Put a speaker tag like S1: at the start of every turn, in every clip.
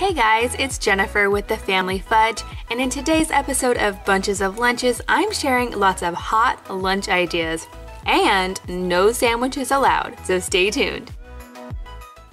S1: Hey guys, it's Jennifer with the Family Fudge, and in today's episode of Bunches of Lunches, I'm sharing lots of hot lunch ideas. And no sandwiches allowed, so stay tuned.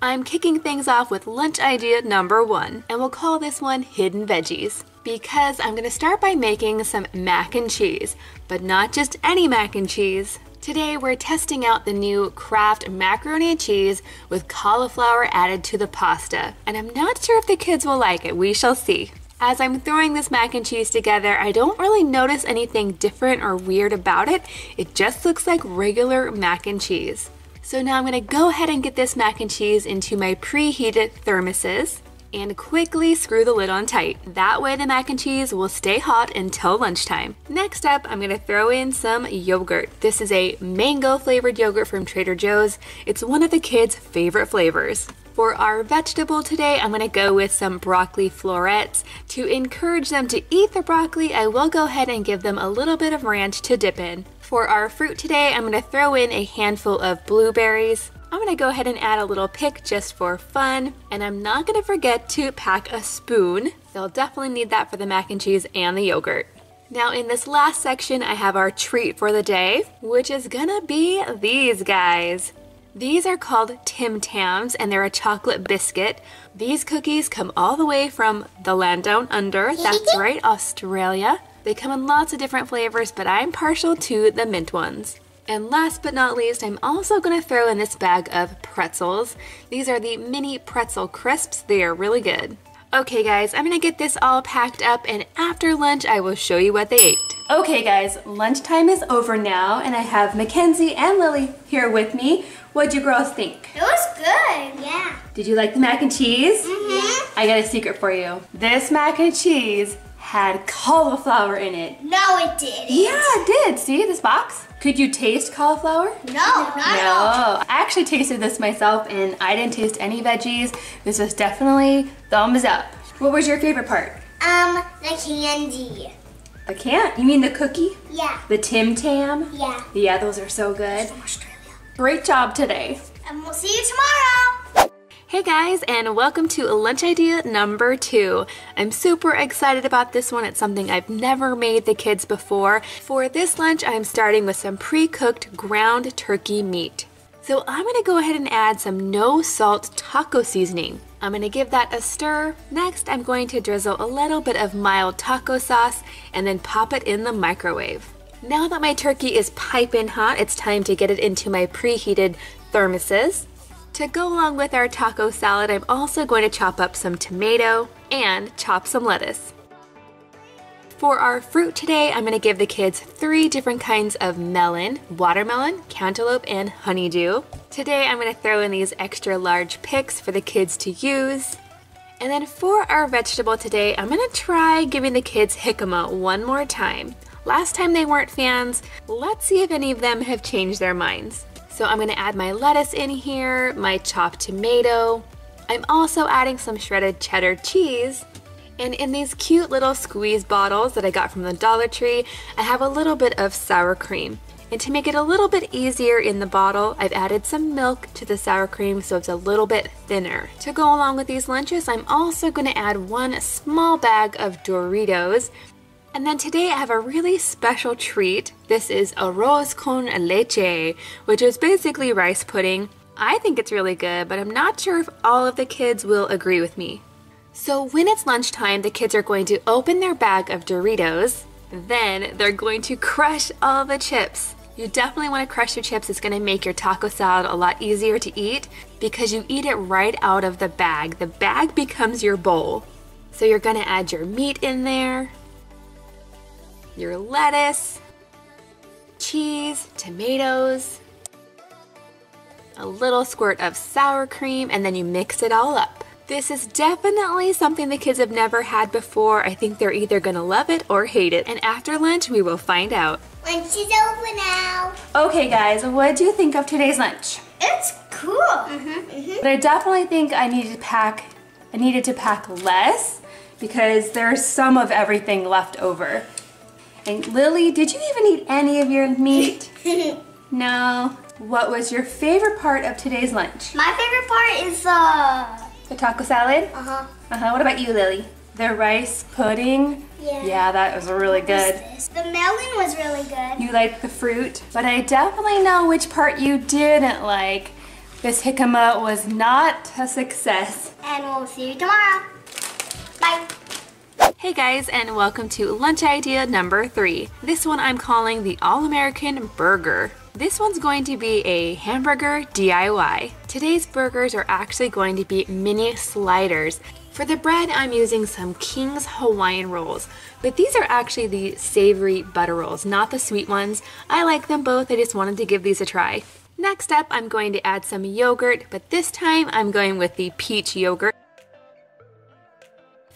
S1: I'm kicking things off with lunch idea number one, and we'll call this one Hidden Veggies. Because I'm gonna start by making some mac and cheese, but not just any mac and cheese. Today we're testing out the new Kraft macaroni and cheese with cauliflower added to the pasta. And I'm not sure if the kids will like it, we shall see. As I'm throwing this mac and cheese together, I don't really notice anything different or weird about it. It just looks like regular mac and cheese. So now I'm gonna go ahead and get this mac and cheese into my preheated thermoses and quickly screw the lid on tight. That way the mac and cheese will stay hot until lunchtime. Next up, I'm gonna throw in some yogurt. This is a mango flavored yogurt from Trader Joe's. It's one of the kids' favorite flavors. For our vegetable today, I'm gonna go with some broccoli florets. To encourage them to eat the broccoli, I will go ahead and give them a little bit of ranch to dip in. For our fruit today, I'm gonna throw in a handful of blueberries. I'm gonna go ahead and add a little pick just for fun, and I'm not gonna forget to pack a spoon. They'll definitely need that for the mac and cheese and the yogurt. Now in this last section, I have our treat for the day, which is gonna be these guys. These are called Tim Tams and they're a chocolate biscuit. These cookies come all the way from the land down under, that's right, Australia. They come in lots of different flavors, but I'm partial to the mint ones. And last but not least, I'm also going to throw in this bag of pretzels. These are the mini pretzel crisps. They are really good. Okay guys, I'm gonna get this all packed up and after lunch I will show you what they ate. Okay guys, lunchtime is over now and I have Mackenzie and Lily here with me. What'd you girls think?
S2: It was good. Yeah.
S1: Did you like the mac and cheese?
S2: Mm-hmm.
S1: I got a secret for you. This mac and cheese had cauliflower in it.
S2: No, it didn't.
S1: Yeah, it did. See this box? Could you taste cauliflower?
S2: No, not at all.
S1: No, I actually tasted this myself and I didn't taste any veggies. This was definitely thumbs up. What was your favorite part?
S2: Um, the candy.
S1: The can? You mean the cookie?
S2: Yeah.
S1: The Tim Tam?
S2: Yeah.
S1: Yeah, those are so good.
S2: From Australia.
S1: Great job today.
S2: And we'll see you tomorrow.
S1: Hey guys, and welcome to lunch idea number two. I'm super excited about this one. It's something I've never made the kids before. For this lunch, I'm starting with some pre-cooked ground turkey meat. So I'm gonna go ahead and add some no salt taco seasoning. I'm gonna give that a stir. Next, I'm going to drizzle a little bit of mild taco sauce and then pop it in the microwave. Now that my turkey is piping hot, it's time to get it into my preheated thermoses. To go along with our taco salad, I'm also going to chop up some tomato and chop some lettuce. For our fruit today, I'm going to give the kids three different kinds of melon, watermelon, cantaloupe, and honeydew. Today I'm going to throw in these extra large picks for the kids to use. And then for our vegetable today, I'm going to try giving the kids jicama one more time. Last time they weren't fans, let's see if any of them have changed their minds. So I'm gonna add my lettuce in here, my chopped tomato. I'm also adding some shredded cheddar cheese. And in these cute little squeeze bottles that I got from the Dollar Tree, I have a little bit of sour cream. And to make it a little bit easier in the bottle, I've added some milk to the sour cream so it's a little bit thinner. To go along with these lunches, I'm also gonna add one small bag of Doritos. And then today I have a really special treat. This is arroz con leche, which is basically rice pudding. I think it's really good, but I'm not sure if all of the kids will agree with me. So when it's lunchtime, the kids are going to open their bag of Doritos. Then they're going to crush all the chips. You definitely want to crush your chips. It's going to make your taco salad a lot easier to eat because you eat it right out of the bag. The bag becomes your bowl. So you're going to add your meat in there, your lettuce, cheese, tomatoes, a little squirt of sour cream, and then you mix it all up. This is definitely something the kids have never had before. I think they're either gonna love it or hate it. And after lunch, we will find out.
S2: Lunch is over now.
S1: Okay, guys, what do you think of today's lunch?
S2: It's cool. Mm-hmm.
S1: But I definitely think I needed to pack. I needed to pack less because there's some of everything left over. And Lily, did you even eat any of your meat? no. What was your favorite part of today's lunch?
S2: My favorite part is uh
S1: The taco salad?
S2: Uh-huh.
S1: Uh-huh. What about you, Lily? The rice pudding?
S2: Yeah.
S1: Yeah, that was really good.
S2: The melon was really good.
S1: You like the fruit, but I definitely know which part you didn't like. This jicama was not a success.
S2: And we'll see you tomorrow. Bye.
S1: Hey guys, and welcome to lunch idea number three. This one I'm calling the All American Burger. This one's going to be a hamburger DIY. Today's burgers are actually going to be mini sliders. For the bread, I'm using some King's Hawaiian rolls, but these are actually the savory butter rolls, not the sweet ones. I like them both, I just wanted to give these a try. Next up, I'm going to add some yogurt, but this time I'm going with the peach yogurt.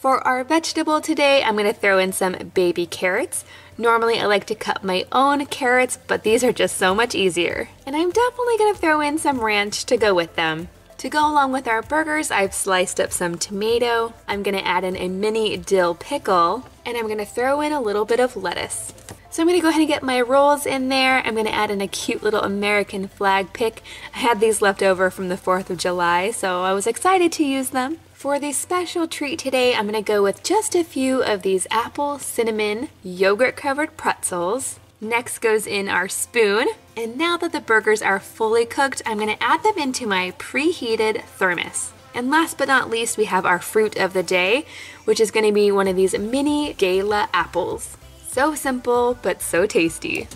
S1: For our vegetable today, I'm to throw in some baby carrots. Normally I like to cut my own carrots, but these are just so much easier. And I'm definitely to throw in some ranch to go with them. To go along with our burgers, I've sliced up some tomato. I'm to add in a mini dill pickle, and I'm to throw in a little bit of lettuce. So I'm to go ahead and get my rolls in there. I'm to add in a cute little American flag pick. I had these left over from the 4th of July, so I was excited to use them. For the special treat today, I'm going to go with just a few of these apple cinnamon yogurt covered pretzels. Next goes in our spoon. And now that the burgers are fully cooked, I'm going to add them into my preheated thermos. And last but not least, we have our fruit of the day, which is going to be one of these mini gala apples. So simple, but so tasty.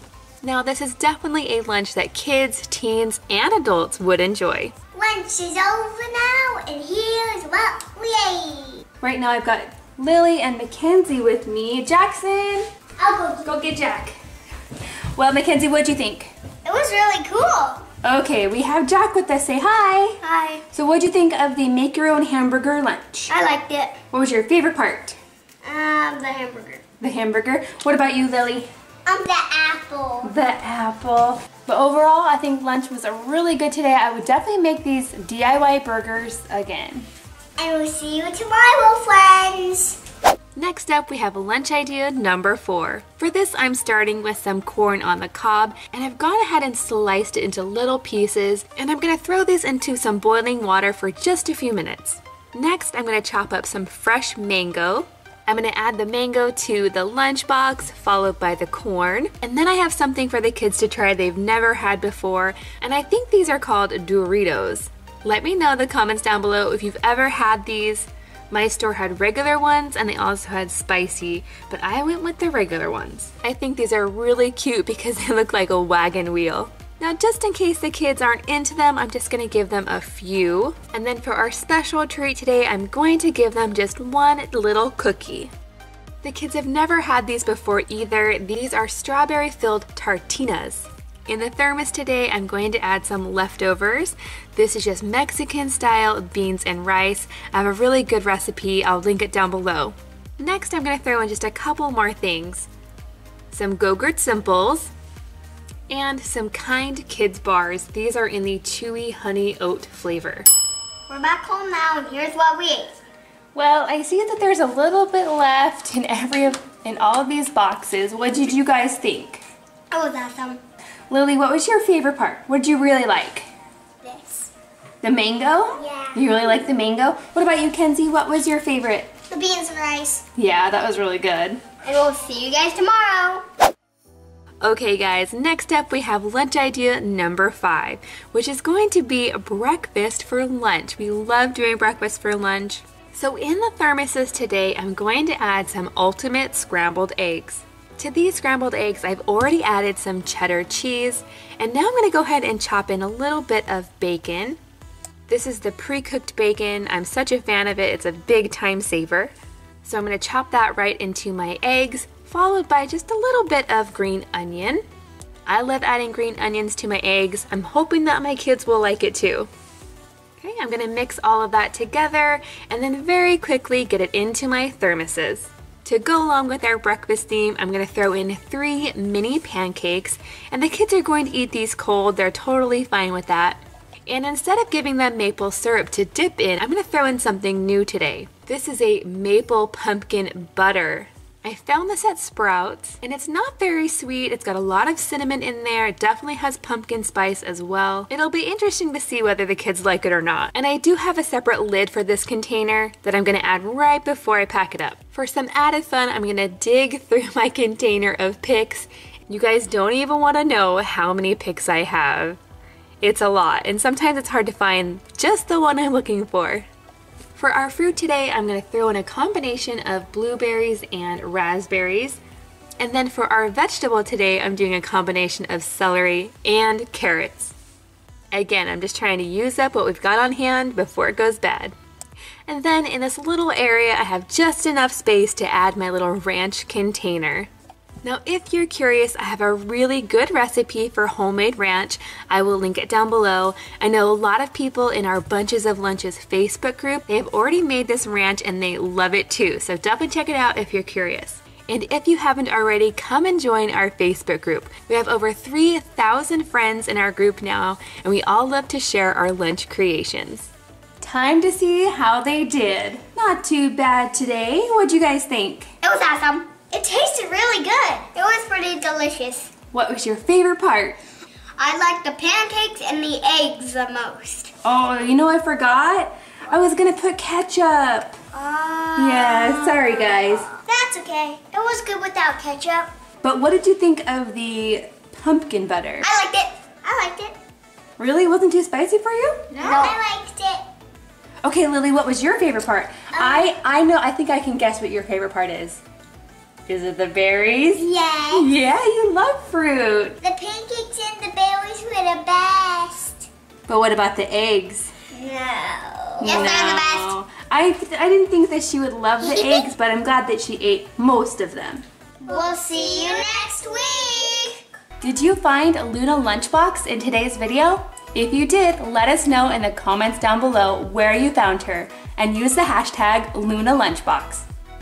S1: Now, this is definitely a lunch that kids, teens, and adults would enjoy.
S2: Lunch is over now, and here's what we ate.
S1: Right now, I've got Lily and Mackenzie with me. Jackson,
S2: I'll go.
S1: go get Jack. Well, Mackenzie, what'd you think?
S2: It was really cool.
S1: Okay, we have Jack with us. Say hi.
S2: Hi.
S1: So, what'd you think of the make your own hamburger lunch?
S2: I liked it.
S1: What was your favorite part?
S2: Um, the hamburger.
S1: The hamburger. What about you, Lily?
S2: Um, the apple.
S1: The apple. But overall, I think lunch was a really good today. I would definitely make these DIY burgers again.
S2: And we'll see you tomorrow, friends.
S1: Next up, we have lunch idea number four. For this, I'm starting with some corn on the cob, and I've gone ahead and sliced it into little pieces, and I'm gonna throw this into some boiling water for just a few minutes. Next, I'm gonna chop up some fresh mango. I'm gonna add the mango to the lunchbox, followed by the corn. And then I have something for the kids to try they've never had before, and I think these are called Duritos. Let me know in the comments down below if you've ever had these. My store had regular ones and they also had spicy, but I went with the regular ones. I think these are really cute because they look like a wagon wheel. Now just in case the kids aren't into them, I'm just gonna give them a few. And then for our special treat today, I'm going to give them just one little cookie. The kids have never had these before either. These are strawberry filled tartinas. In the thermos today, I'm going to add some leftovers. This is just Mexican style beans and rice. I have a really good recipe, I'll link it down below. Next, I'm gonna throw in just a couple more things. Some Go-Gurt Simples, and some Kind Kids bars. These are in the chewy honey oat flavor.
S2: We're back home now, and here's what we ate.
S1: Well, I see that there's a little bit left in every of in all of these boxes. What did you guys think?
S2: It was awesome.
S1: Lily, what was your favorite part? What did you really like?
S2: This.
S1: The mango?
S2: Yeah.
S1: You really like the mango? What about you, Kenzie? What was your favorite?
S2: The beans and rice.
S1: Yeah, that was really good.
S2: And we'll see you guys tomorrow.
S1: Okay guys, next up we have lunch idea number five, which is going to be breakfast for lunch. We love doing breakfast for lunch. So in the thermoses today, I'm going to add some ultimate scrambled eggs. To these scrambled eggs, I've already added some cheddar cheese, and now I'm gonna go ahead and chop in a little bit of bacon. This is the pre-cooked bacon. I'm such a fan of it, it's a big time saver. So I'm gonna chop that right into my eggs, followed by just a little bit of green onion. I love adding green onions to my eggs. I'm hoping that my kids will like it too. Okay, I'm gonna mix all of that together and then very quickly get it into my thermoses. To go along with our breakfast theme, I'm gonna throw in three mini pancakes and the kids are going to eat these cold. They're totally fine with that. And instead of giving them maple syrup to dip in, I'm gonna throw in something new today. This is a maple pumpkin butter. I found this at Sprouts and it's not very sweet. It's got a lot of cinnamon in there. It definitely has pumpkin spice as well. It'll be interesting to see whether the kids like it or not. And I do have a separate lid for this container that I'm gonna add right before I pack it up. For some added fun, I'm gonna dig through my container of picks. You guys don't even wanna know how many picks I have. It's a lot, and sometimes it's hard to find just the one I'm looking for. For our fruit today, I'm going to throw in a combination of blueberries and raspberries. And then for our vegetable today, I'm doing a combination of celery and carrots. Again, I'm just trying to use up what we've got on hand before it goes bad. And then in this little area, I have just enough space to add my little ranch container. Now, if you're curious, I have a really good recipe for homemade ranch. I will link it down below. I know a lot of people in our Bunches of Lunches Facebook group, they have already made this ranch and they love it too. So definitely check it out if you're curious. And if you haven't already, come and join our Facebook group. We have over 3,000 friends in our group now, and we all love to share our lunch creations. Time to see how they did. Not too bad today. What'd you guys think?
S2: It was awesome. It tasted really good. It was pretty delicious.
S1: What was your favorite part?
S2: I like the pancakes and the eggs the most.
S1: Oh, you know I forgot? I was gonna put ketchup.
S2: Uh,
S1: Yeah, sorry guys.
S2: That's okay. It was good without ketchup.
S1: But what did you think of the pumpkin butter?
S2: I liked it. I liked it.
S1: Really? It wasn't too spicy for you?
S2: No. I liked it.
S1: Okay, Lily, what was your favorite part? I I know, I think I can guess what your favorite part is. Is it the berries?
S2: Yes.
S1: Yeah, you love fruit.
S2: The pancakes and the berries were the best.
S1: But what about the eggs?
S2: No. Yes, they're the best.
S1: No. I, I didn't think that she would love the eggs, but I'm glad that she ate most of them.
S2: We'll see you next week.
S1: Did you find a Luna Lunchbox in today's video? If you did, let us know in the comments down below where you found her and use the hashtag Luna Lunchbox.